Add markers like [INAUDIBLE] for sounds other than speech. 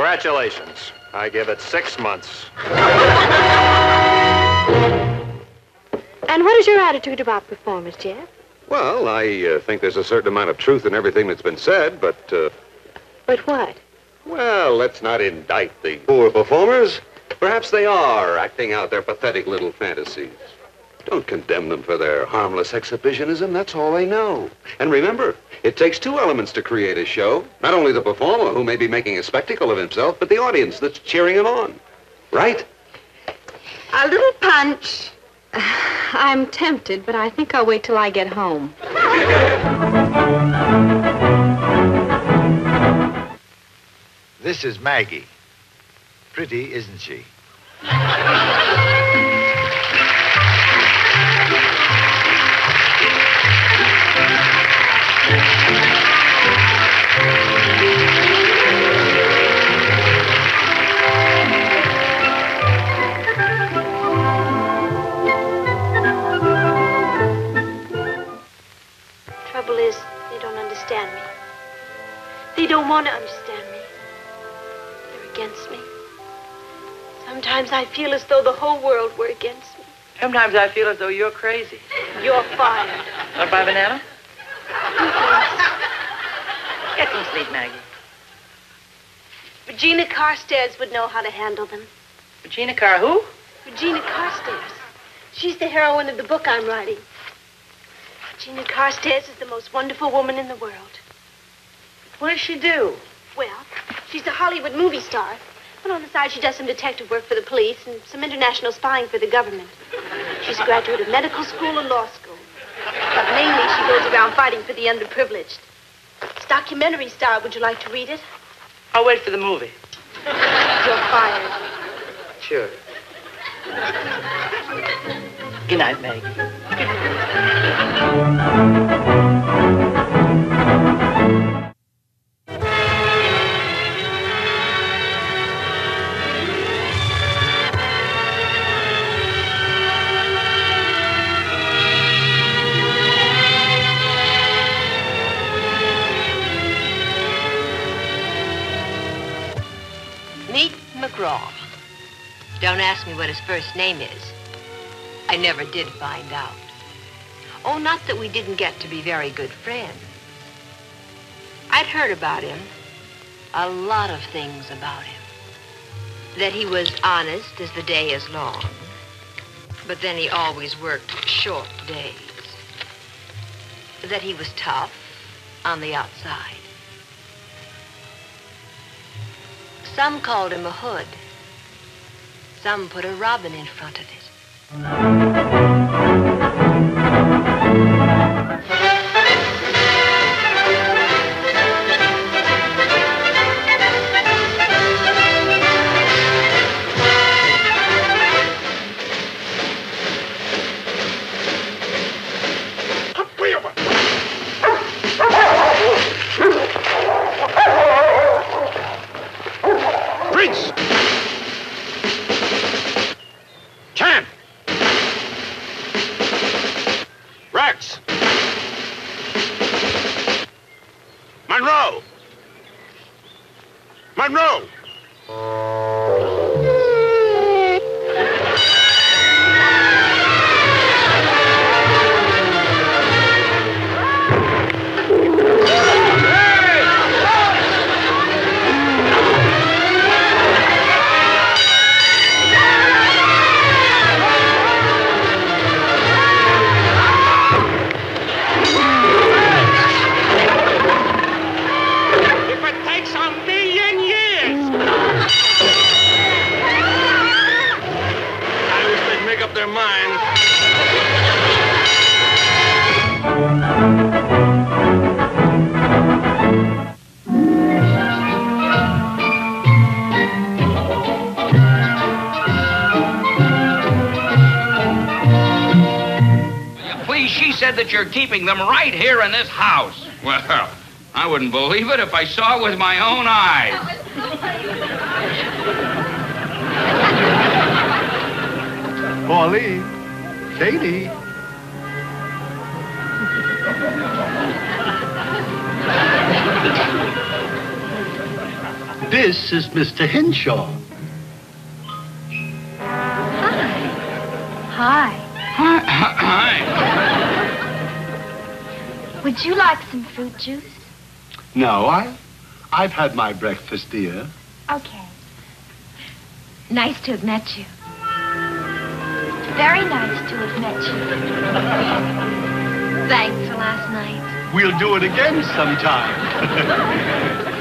Congratulations. I give it six months. And what is your attitude about performers, Jeff? Well, I uh, think there's a certain amount of truth in everything that's been said, but, uh, But what? well, let's not indict the poor performers. Perhaps they are acting out their pathetic little fantasies. Don't condemn them for their harmless exhibitionism. That's all they know. And remember, it takes two elements to create a show. Not only the performer, who may be making a spectacle of himself, but the audience that's cheering him on. Right? A little punch. [SIGHS] I'm tempted, but I think I'll wait till I get home. This is Maggie. Pretty, isn't she? Against me. Sometimes I feel as though the whole world were against me. Sometimes I feel as though you're crazy. You're fired. Want a banana? Get some sleep, Maggie. Regina Carstairs would know how to handle them. Regina Car who? Regina Carstairs. She's the heroine of the book I'm writing. Regina Carstairs is the most wonderful woman in the world. What does she do? Well, she's a Hollywood movie star. But on the side, she does some detective work for the police and some international spying for the government. She's a graduate of medical school and law school. But mainly, she goes around fighting for the underprivileged. It's a documentary star. Would you like to read it? I'll wait for the movie. You're fired. Sure. Good night, Maggie. Meet Don't ask me what his first name is. I never did find out. Oh, not that we didn't get to be very good friends. I'd heard about him, a lot of things about him. That he was honest as the day is long, but then he always worked short days. That he was tough on the outside. Some called him a hood. Some put a robin in front of it. Monroe! Monroe! Up their minds. Please, she said that you're keeping them right here in this house. Well, I wouldn't believe it if I saw it with my own eyes. [LAUGHS] Pauline, Katie. This is Mr. Henshaw. Hi. Hi. Hi. Would you like some fruit juice? No, I, I've had my breakfast, dear. Okay. Nice to have met you. Very nice to have met you. Thanks for last night. We'll do it again sometime. [LAUGHS]